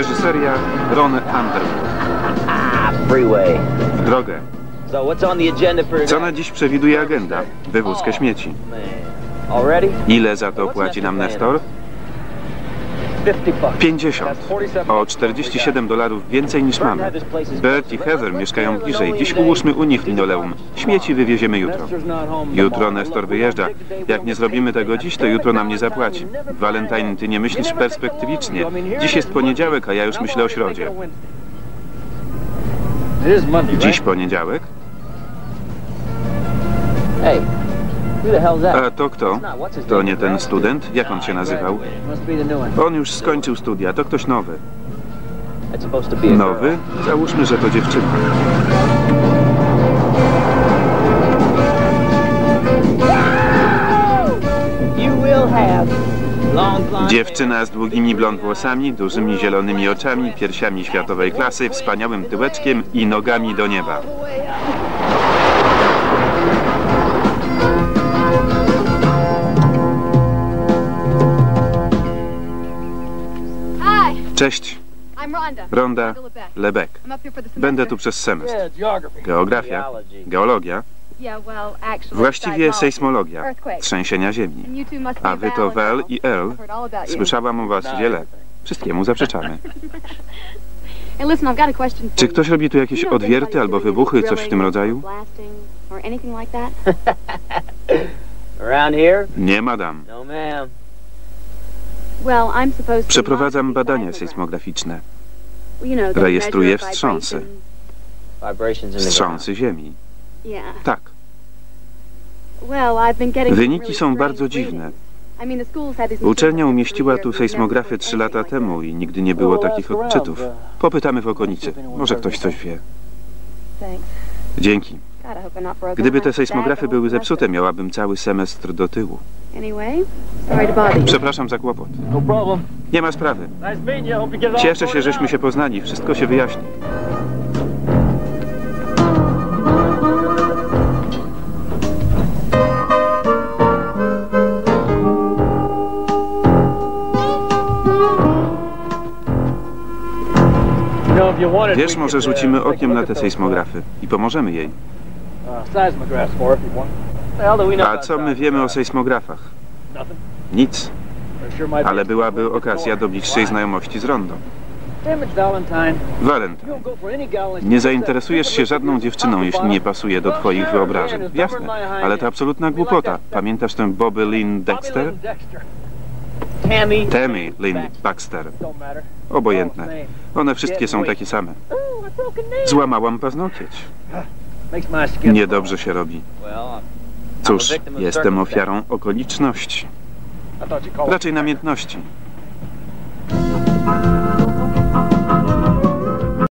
Reżyseria Ron Underwood. Freeway. W drogę. Co na dziś przewiduje agenda? Wywózkę śmieci. Already? Ile za to płaci nam Nestor? 50 bucks. 50. O 47 dolarów więcej niż mamy. Bert i Heather mieszkają bliżej. Dziś ułóżmy u nich linoleum. Śmieci wywieziemy jutro. Jutro Nestor wyjeżdża. Jak nie zrobimy tego dziś, to jutro nam nie zapłaci. Valentine, ty nie myślisz perspektywicznie. Dziś jest poniedziałek, a ja już myślę o środzie. Dziś poniedziałek? Hey, A to kto? To nie ten student? Jak on się nazywał? On już skończył studia, to ktoś nowy. Nowy? Załóżmy, że to dziewczyna. Dziewczyna z długimi blond włosami, dużymi zielonymi oczami, piersiami światowej klasy, wspaniałym tyłeczkiem i nogami do nieba. Cześć. Ronda Lebec. Lebek. Będę tu przez semestr. Geografia, geologia, właściwie sejsmologia, trzęsienia ziemi. A wy to Val and i you. Słyszałam o was wiele. Wszystkiemu zaprzeczamy. Czy ktoś robi tu jakieś odwierty albo wybuchy, coś w tym rodzaju? or blasting Przeprowadzam badania sejsmograficzne. You know, they Rejestruję wstrząsy. Wstrząsy ziemi. Tak. Wyniki really są bardzo dziwne. Uczelnia umieściła tu never trzy lata temu i nigdy nie było takich odczytów. Popytamy w okolicy. Może ktoś coś wie. Dzięki. Gdyby te sejsmografy były zepsute, miałabym cały semestr do tyłu. Anyway, sorry to bother you. Przepraszam za kłopot. No problem. Nie ma sprawy. Cieszę się, żeśmy się poznali. Wszystko się wyjaśni. You know, if you wanted, Wiesz, może uh, rzucimy okiem na te sejsmografy i pomożemy jej. A co my wiemy o sejsmografach? Nic. Ale byłaby okazja do bliższej znajomości z Rondo. Valentine. Nie zainteresujesz się żadną dziewczyną, jeśli nie pasuje do twoich wyobrażeń. Jasne, ale to absolutna głupota. Pamiętasz tę Bobby Lynn Dexter? Tammy. Lynn Baxter. Obojętne. One wszystkie są takie same. Złamałam paznokieć. Niedobrze się robi. Cóż, jestem ofiarą okoliczności. Raczej namiętności.